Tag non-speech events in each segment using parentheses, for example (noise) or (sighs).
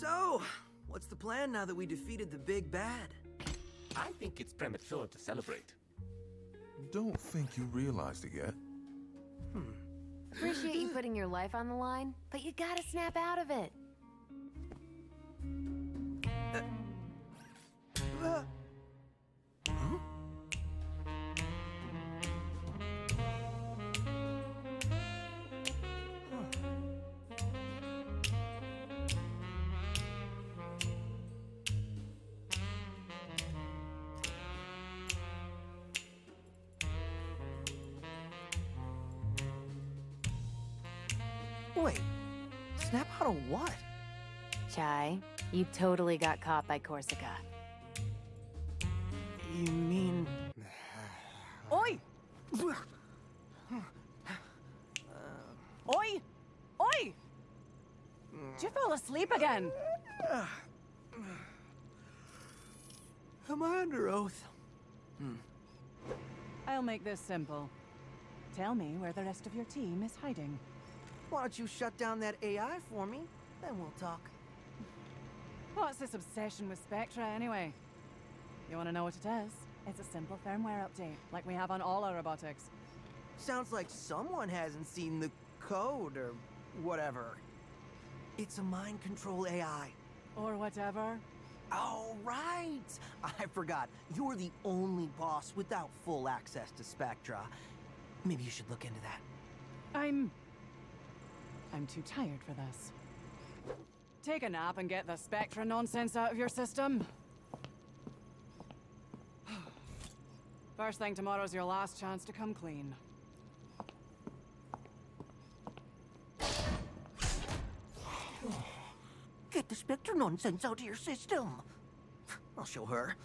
So, what's the plan now that we defeated the big bad? I think it's premature to celebrate. Don't think you realized it yet. Hmm. Appreciate you putting your life on the line, but you gotta snap out of it. Uh, Wait, what? Chai, you totally got caught by Korsica. You mean... (sighs) Oi! Oi! Oi! Did you fall asleep again? Am I under oath? Hmm. I'll make this simple. Tell me where the rest of your team is hiding. Why don't you shut down that AI for me? Then we'll talk. What's this obsession with Spectra anyway? You want to know what it is? It's a simple firmware update, like we have on all our robotics. Sounds like someone hasn't seen the code or whatever. It's a mind control AI. Or whatever. Oh, right! I forgot. You're the only boss without full access to Spectra. Maybe you should look into that. I'm... I'm too tired for this. Take a nap and get the Spectra nonsense out of your system. (sighs) First thing tomorrow's your last chance to come clean. Get the Spectra nonsense out of your system. I'll show her.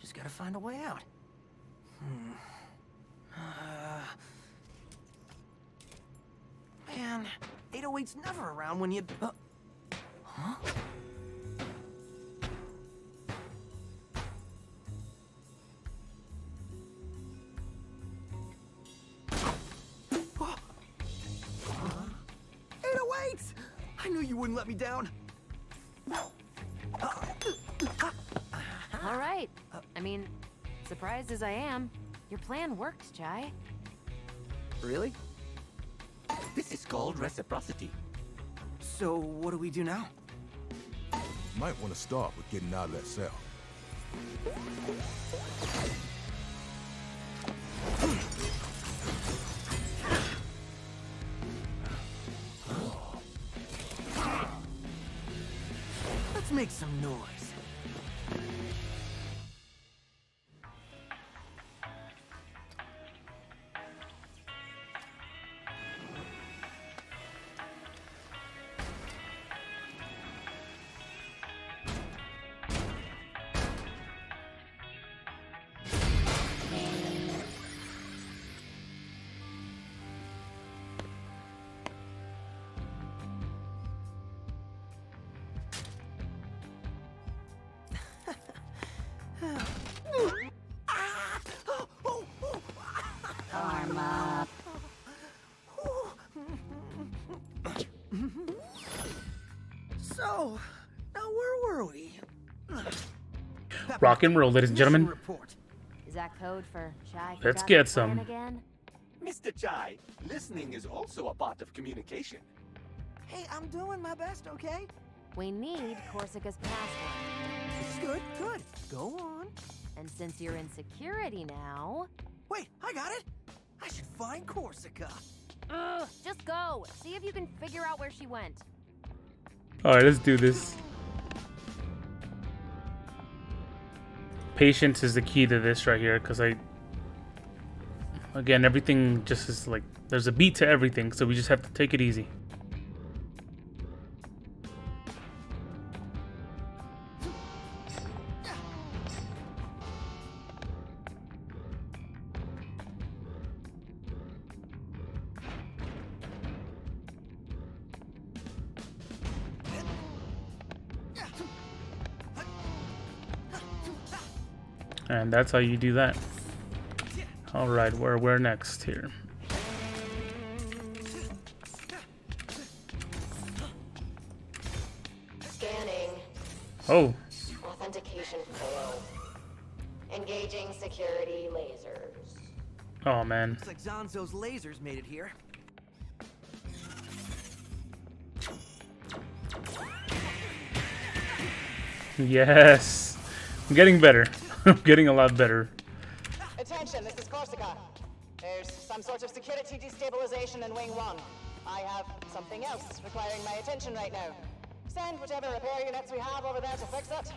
Just gotta find a way out. Hmm. Uh, (sighs) man, 808's never around when you... Uh, huh? Eight eight! I knew you wouldn't let me down. All right. I mean, surprised as I am, your plan worked, Chai. Really? This is called reciprocity. So what do we do now? Might want to start with getting out of that cell. So, now where were we? Rock and roll, ladies and gentlemen. Report. Is that code for Chai? Let's get some. Again? Mr. Chai, listening is also a part of communication. Hey, I'm doing my best, okay? We need Korsica's password. Good, good. Go on. And since you're in security now, Wait, I got it. I should find Korsica. ugh, just go. See if you can figure out where she went. All right, let's do this. Patience is the key to this right here, because I, again, everything just is like there's a beat to everything, so we just have to take it easy. And that's how you do that. All right, where where next here? Scanning. Oh, Authentication failed. Engaging security lasers. oh man. Looks like Zanzo's lasers made it here. Yes. I'm getting better. (laughs) I'm getting a lot better. Attention, this is Korsica. There's some sort of security destabilization in Wing 1. I have something else requiring my attention right now. Send whatever repair units we have over there to fix it.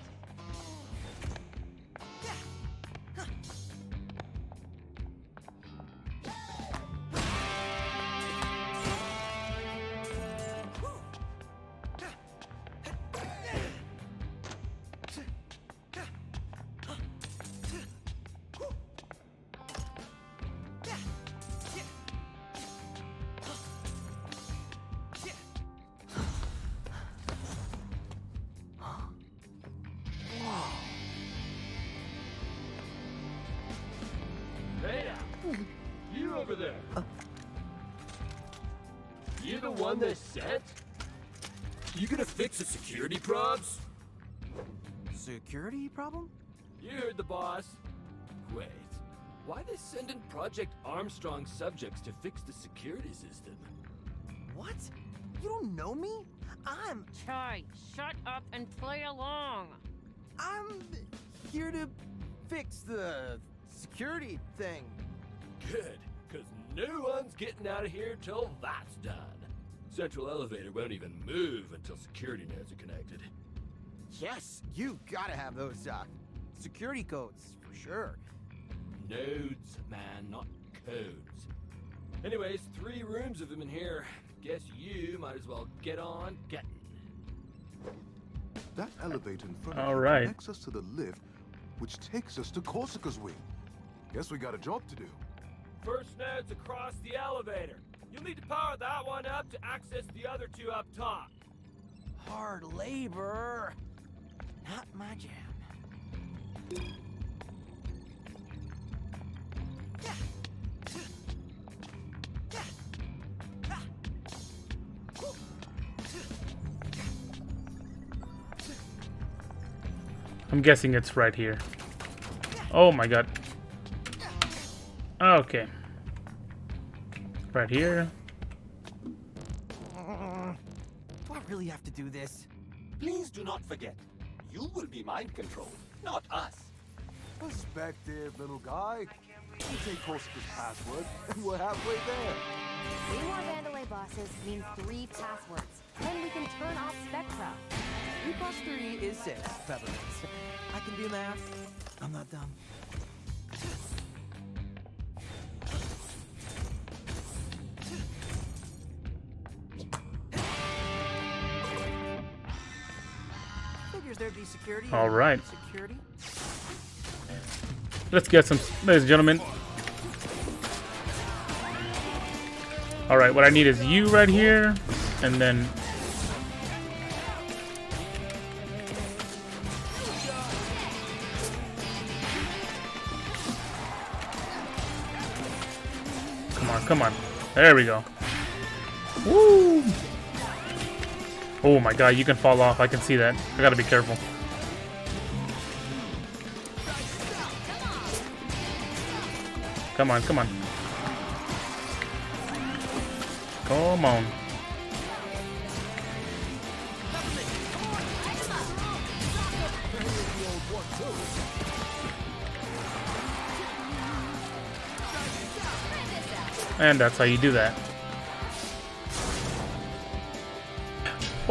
You the one they sent? You gonna fix the security probs? Security problem? You heard the boss. Wait, why they sending Project Armstrong subjects to fix the security system? What? You don't know me? I'm Chai, shut up and play along. I'm here to fix the security thing. Good, cause no one's getting out of here till that's done. Central elevator won't even move until security nodes are connected. Yes, you gotta have those uh, security codes for sure. Nodes, man, not codes. Anyways, three rooms of them in here. Guess you might as well get on getting. That elevator in front All of you right. connects us to the lift, which takes us to Korsica's wing. Guess we got a job to do. First node's across the elevator. You'll need to power that one up to access the other two up top. Hard labor. Not my jam. I'm guessing it's right here. Oh my god. Okay. Right here. Do I really have to do this? Please do not forget, you will be mind controlled, not us. Perspective, little guy. You take Korsica's password, and we're halfway there. Three more Vandelay bosses means three passwords. Then we can turn off Spectra. Three plus three is six, Peppermints. I can do math. I'm not dumb. All right. Security? Let's get some, ladies and gentlemen. All right, what I need is you right here, and then Come on, come on. There we go. Woo! Oh my god, you can fall off. I can see that. I gotta be careful. Come on, come on. Come on. And that's how you do that.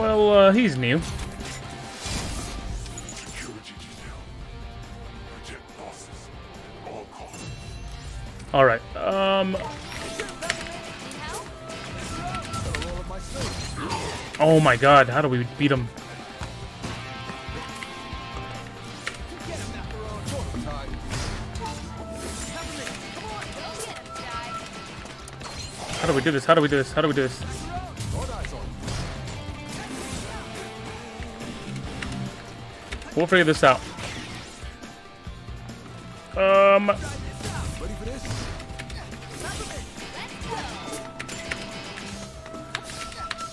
Well, uh, he's new. Alright, um... Oh my god, how do we beat him? How do we do this? How do we do this? How do we do this? We'll figure this out. Um...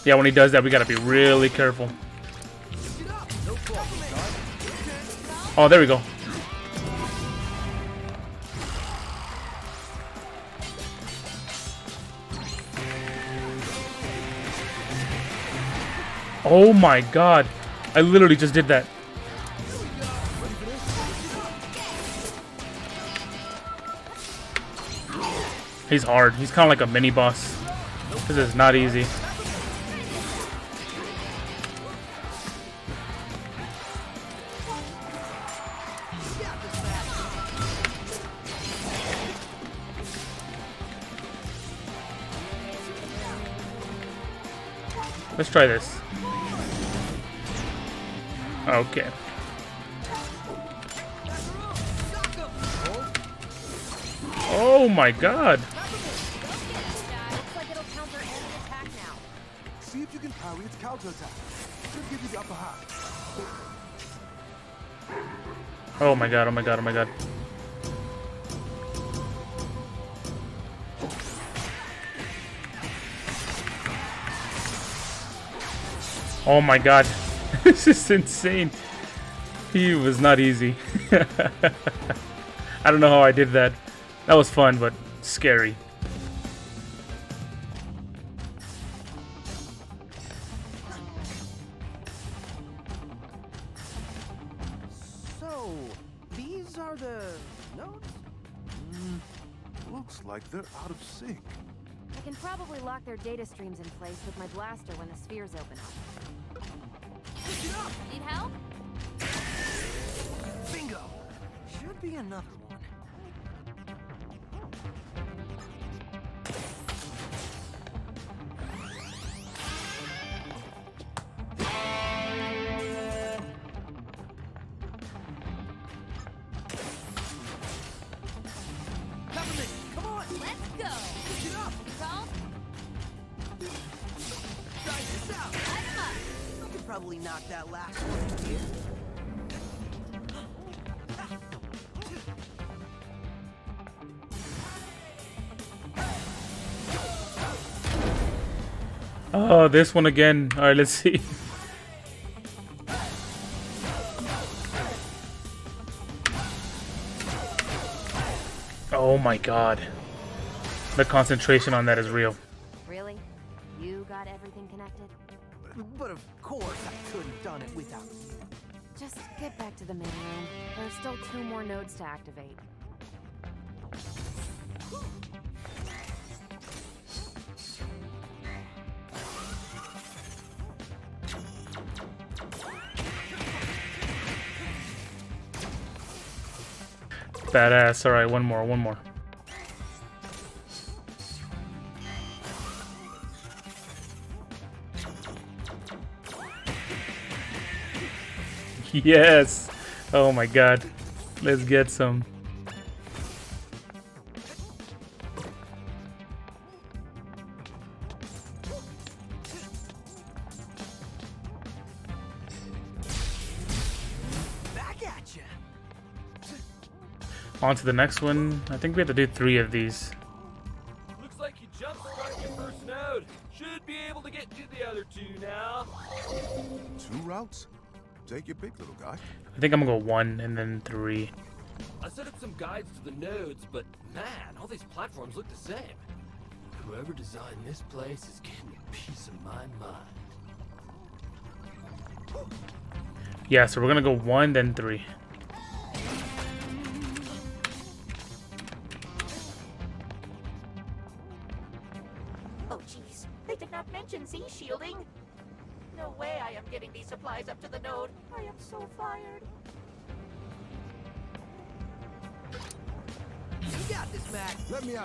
Yeah, when he does that, we gotta be really careful. Oh, there we go. Oh my god. I literally just did that. He's hard. He's kind of like a mini boss. This is not easy. Let's try this. Okay. Oh my god. Oh my god, oh my god, oh my god. Oh my god. (laughs) this is insane. He was not easy. (laughs) I don't know how I did that. That was fun, but scary. So, these are the nodes? Hmm, looks like they're out of sync. I can probably lock their data streams in place with my blaster when the spheres open up. Need help? Bingo! Should be another Oh, this one again. Alright, let's see. (laughs) Oh my god. The concentration on that is real. Really? You got everything connected? But of course, I couldn't have done it without you. Just get back to the main room. There are still two more nodes to activate. Badass. Alright, one more, one more. (laughs) Yes! Oh my god. Let's get some. On to the next one. I think we have to do three of these. Looks like you jump started your first node. Should be able to get to the other two now. Two routes? Take your pick, little guy. I think I'm gonna go one and then three. I set up some guides to the nodes, but man, all these platforms look the same. Whoever designed this place is getting a piece of my mind. Yeah, so we're gonna go one, then three.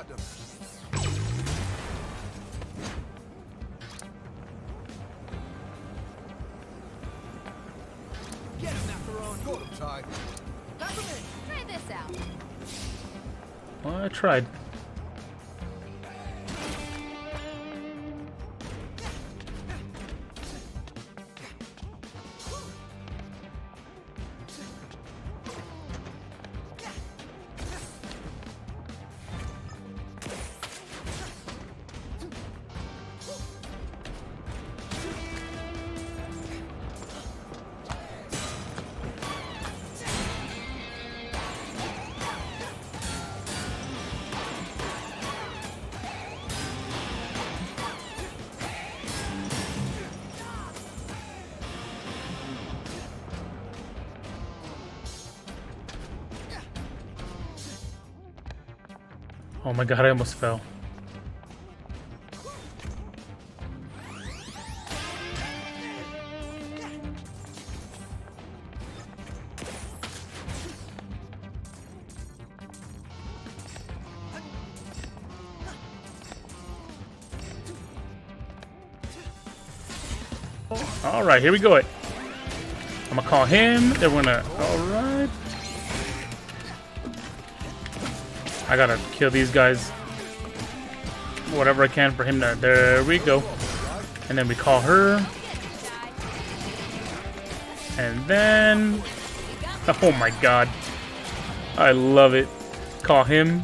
Let me out them. Get him, Macaron. Got him, Ty. Try this out. Well, I tried. Oh my god, I almost fell. All right, here we go. I'm gonna call him. Then we're gonna. All right. I gotta kill these guys. Whatever I can for him to. There we go. And then we call her. And then. (laughs) Oh my god. I love it. Call him.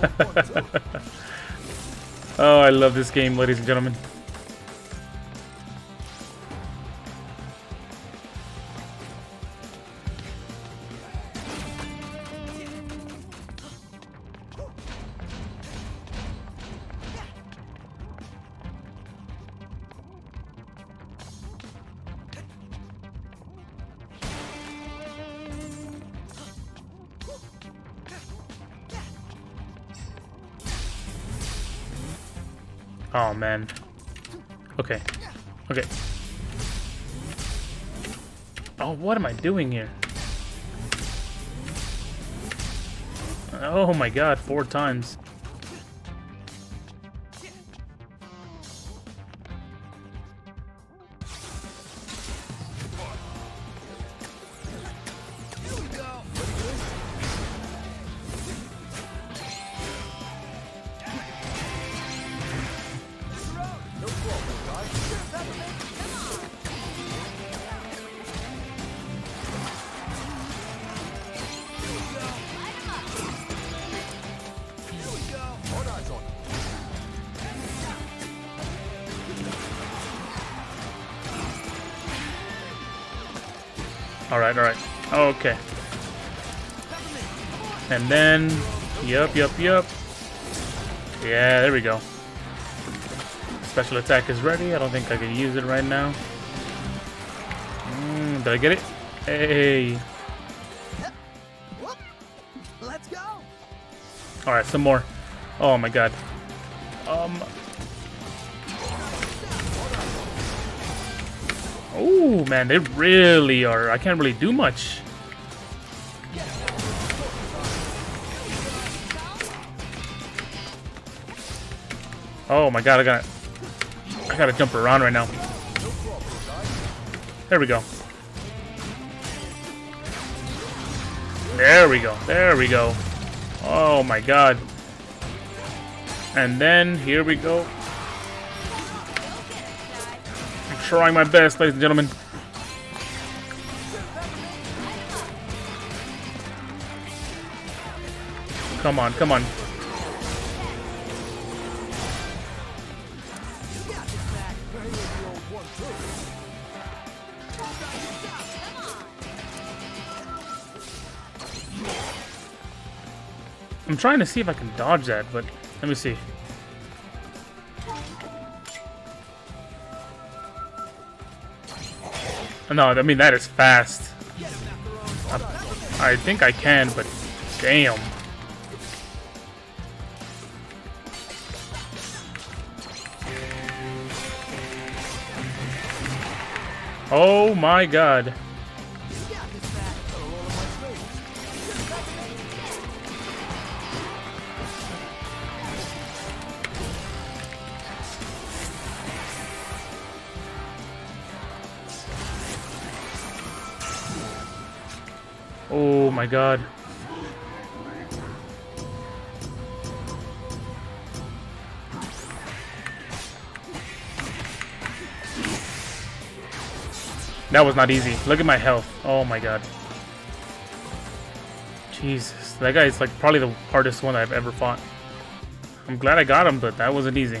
(laughs) oh, I love this game, ladies and gentlemen. Doing here? Oh my god, four times. Alright, alright. Okay. And then, yup, yup, yup. Yeah, there we go. Special attack is ready. I don't think I can use it right now. Mm, did I get it? Hey. Let's go. Alright, some more. Oh my god. Um. Oh man, they really are. I can't really do much. Oh my god, I gotta I gotta jump around right now. There we go. There we go. There we go. Oh my god. And then here we go. Trying my best, ladies and gentlemen. Come on, come on. I'm trying to see if I can dodge that, but let me see. No, I mean that is fast. I, I think I can, but damn. Oh my god. Oh my god. That was not easy. Look at my health. Oh my god. Jesus. That guy is like probably the hardest one I've ever fought. I'm glad I got him, but that wasn't easy.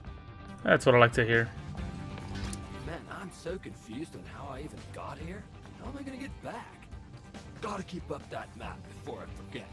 That's what I like to hear. Man, I'm so confused on how I even got here. How am I gonna get back? Gotta keep up that map before I forget.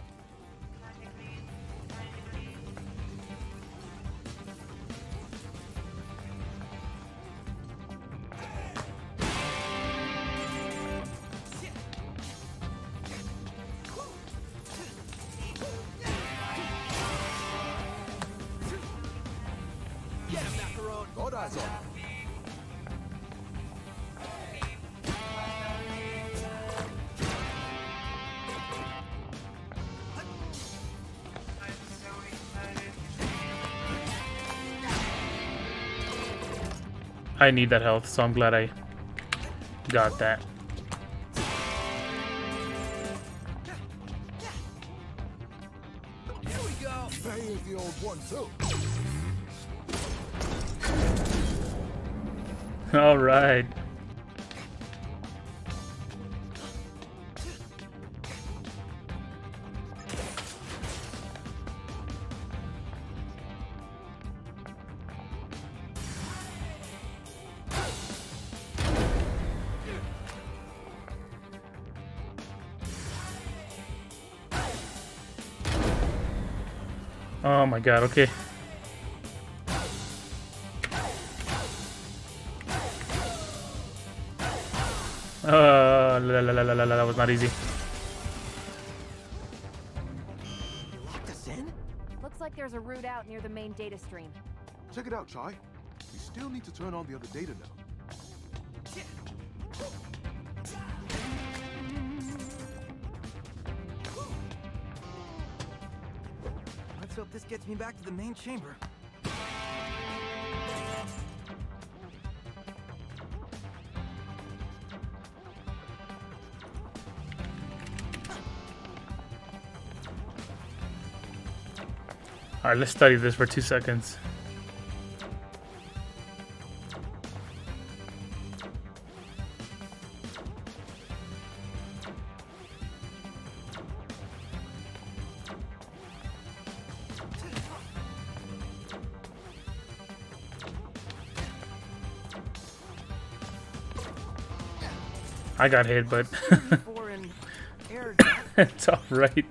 I need that health, so I'm glad I got that. Here we Oh my god, okay. Uh, la, la, la, la, la, la, that was not easy. You locked us in? Looks like there's a route out near the main data stream. Check it out, Chai. We still need to turn on the other data now. To the main chamber. Alright, let's study this for two seconds. I got hit, but (laughs) it's alright.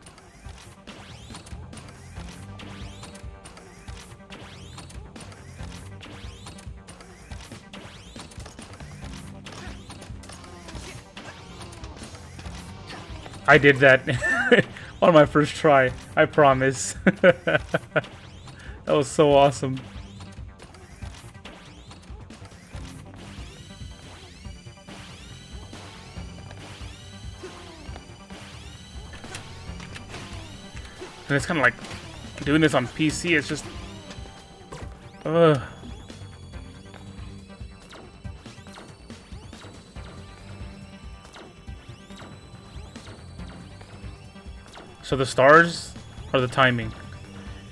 I did that (laughs) on my first try. I promise. (laughs) that was so awesome. It's kind of like doing this on PC. It's just, ugh. So the stars are the timing.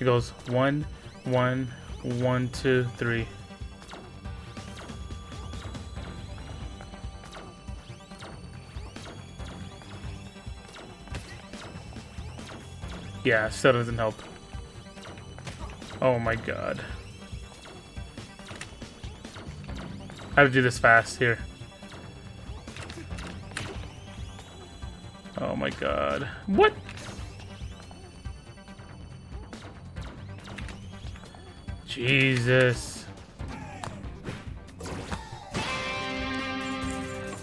It goes one, one, one, two, three. Yeah, still doesn't help. Oh my god. I have to do this fast here. Oh my god. What? Jesus.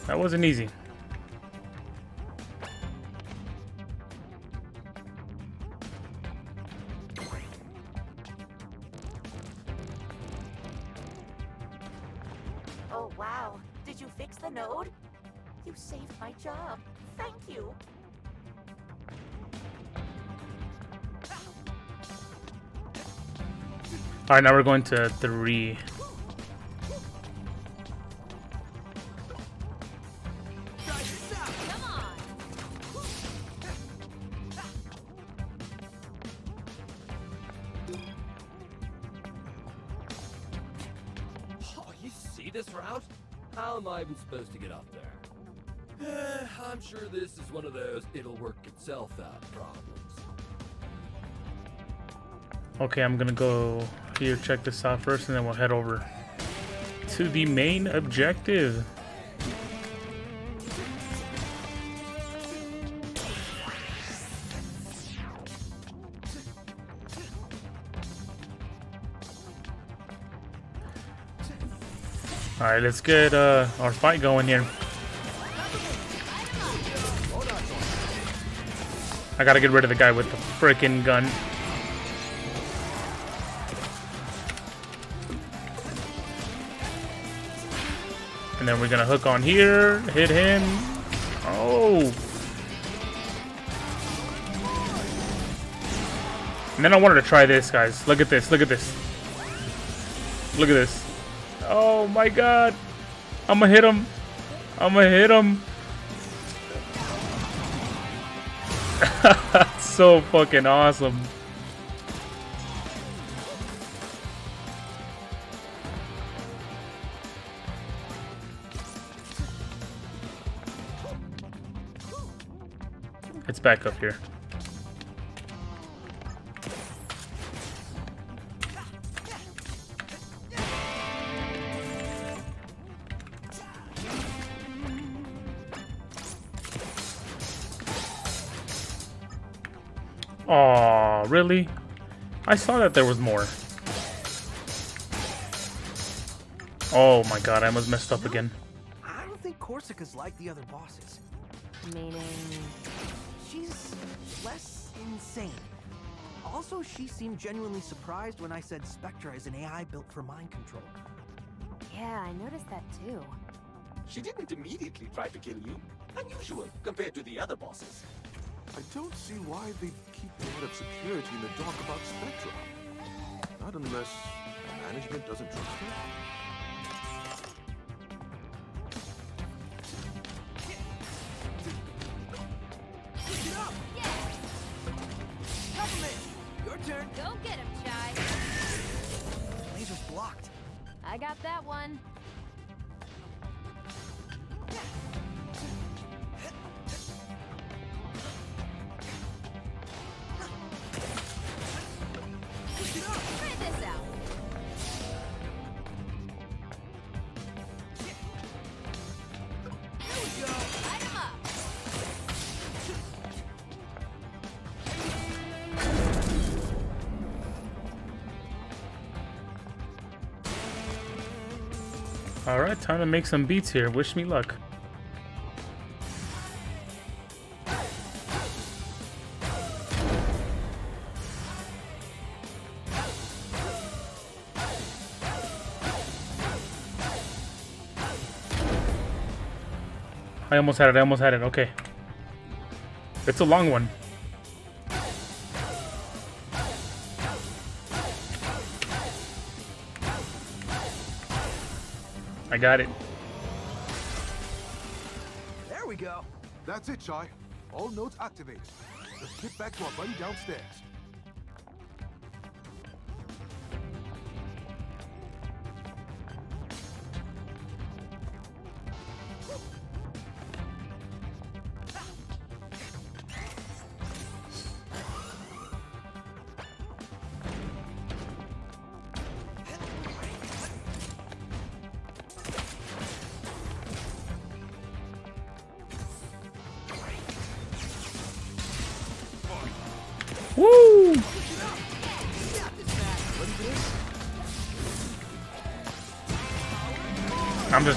That wasn't easy. Those it'll work itself out problems. Okay, I'm gonna go here, check this out first, and then we'll head over to the main objective. Alright, let's get uh, our fight going here. I gotta get rid of the guy with the freaking gun. And then we're gonna hook on here, hit him. Oh! And then I wanted to try this, guys. Look at this, look at this. Look at this. Oh my god. I'm gonna hit him. I'm gonna hit him. (laughs) so fucking awesome. Back up here. Aw, really? I saw that there was more. Oh my god, I almost messed up again. I don't think Korsica's like the other bosses. Meaning. She's less insane. Also, she seemed genuinely surprised when I said Spectra is an AI built for mind control. Yeah, I noticed that too. She didn't immediately try to kill you. Unusual compared to the other bosses. I don't see why they keep a lot of security in the dark about Spectra. Not unless management doesn't trust her. I got that one. Alright, time to make some beats here. Wish me luck. I almost had it, I almost had it. Okay. It's a long one. I got it. There we go. That's it, Chai. All nodes activated. Let's get back to our buddy downstairs.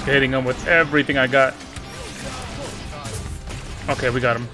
Hitting him with everything I got. Okay, we got him.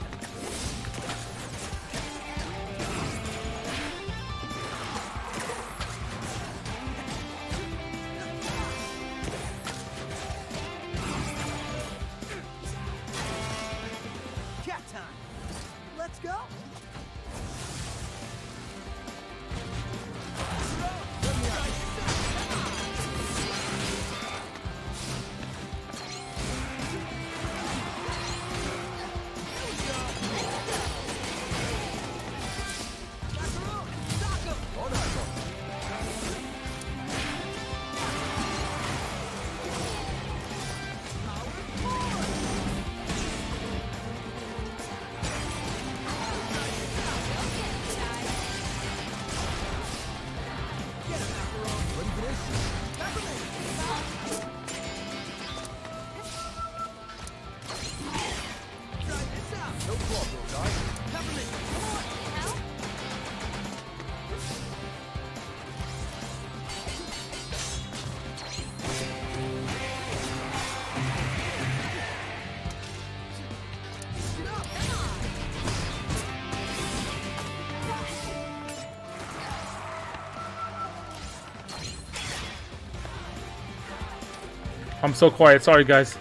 I'm so quiet. Sorry, guys.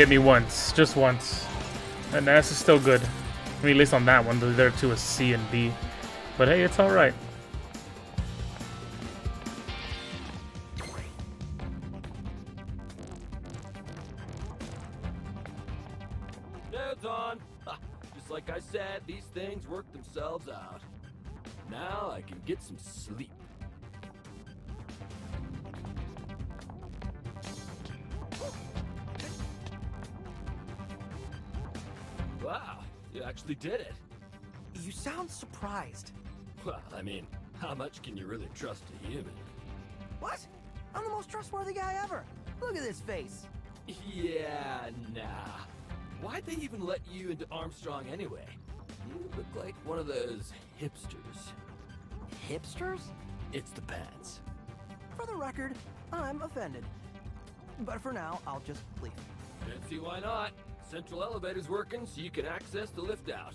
Hit me once, just once. And S is still good. I mean, at least on that one, the other two is C and B. But hey, it's alright. Wow, you actually did it. You sound surprised. Well, I mean, how much can you really trust a human? What? I'm the most trustworthy guy ever. Look at this face. Yeah, nah. Why'd they even let you into Armstrong anyway? You look like one of those hipsters. Hipsters? It's the pants. For the record, I'm offended. But for now, I'll just leave. Can't see why not. Central elevator's working, so you can access the lift out.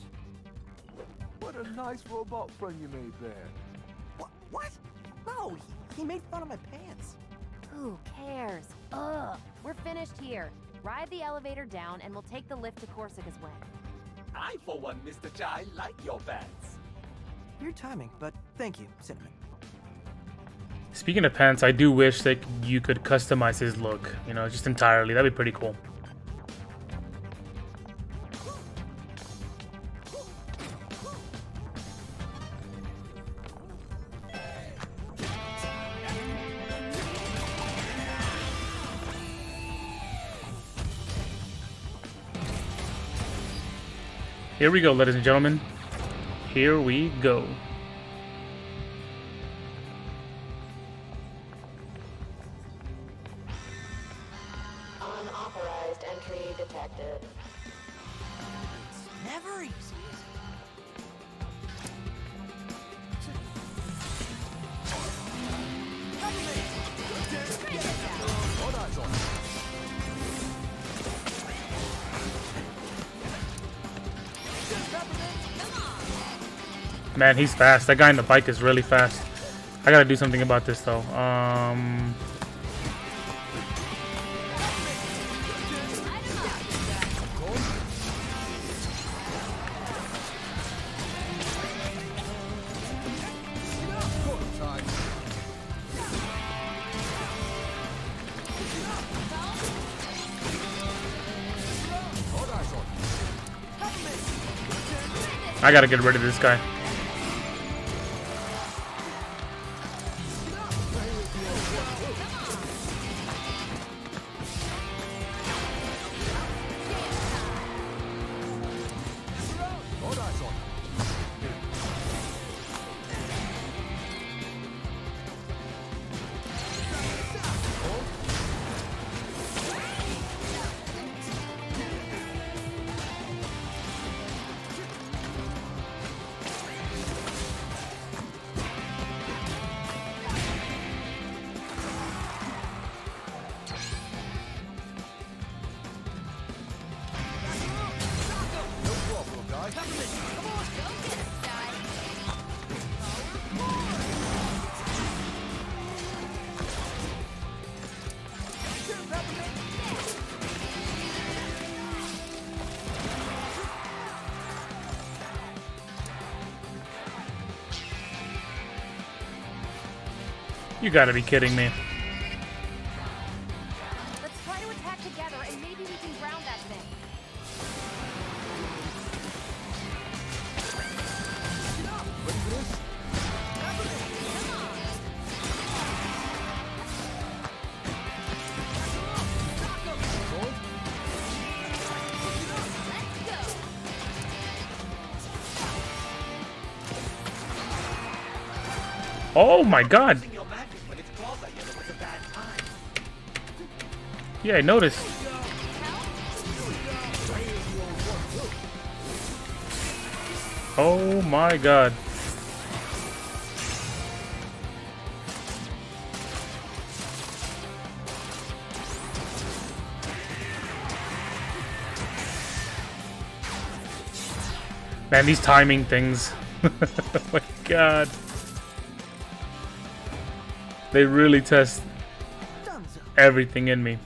What a nice robot friend you made there. What? What? No, he, he made fun of my pants. Who cares? Ugh. We're finished here. Ride the elevator down and we'll take the lift to Korsica's way. I, for one, Mr. Chai, like your pants. Weird timing, but thank you, Cinnamon. Speaking of pants, I do wish that you could customize his look. You know, just entirely. That'd be pretty cool. Here we go, ladies and gentlemen. Here we go. Man, he's fast. That guy on the bike is really fast. I gotta do something about this though. Um, I gotta get rid of this guy. Gotta be kidding me. Let's try to Yeah, I noticed. Oh my god. Man, these timing things. (laughs) oh my god. They really test everything in me.